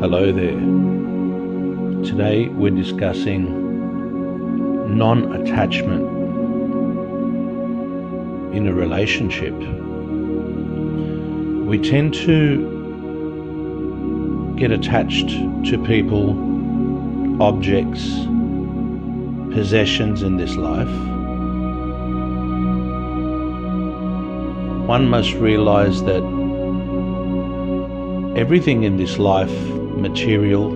Hello there. Today we're discussing non attachment in a relationship. We tend to get attached to people, objects, possessions in this life. One must realize that everything in this life, material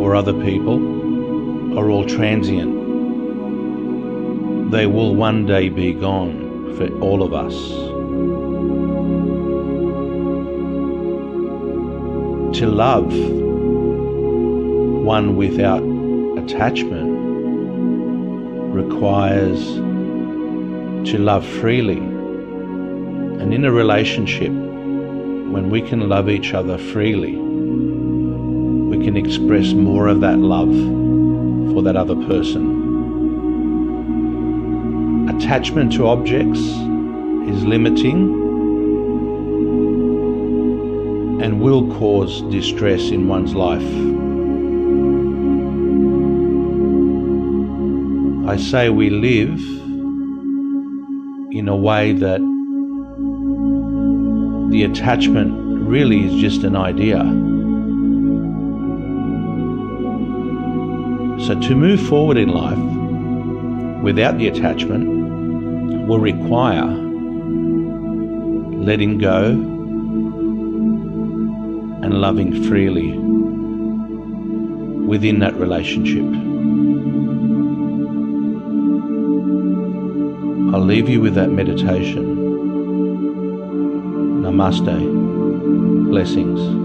or other people, are all transient. They will one day be gone for all of us. To love one without attachment requires to love freely. And in a relationship, when we can love each other freely, we can express more of that love for that other person. Attachment to objects is limiting and will cause distress in one's life. I say we live in a way that the attachment really is just an idea. So, to move forward in life without the attachment will require letting go and loving freely within that relationship. I'll leave you with that meditation. Namaste. Blessings.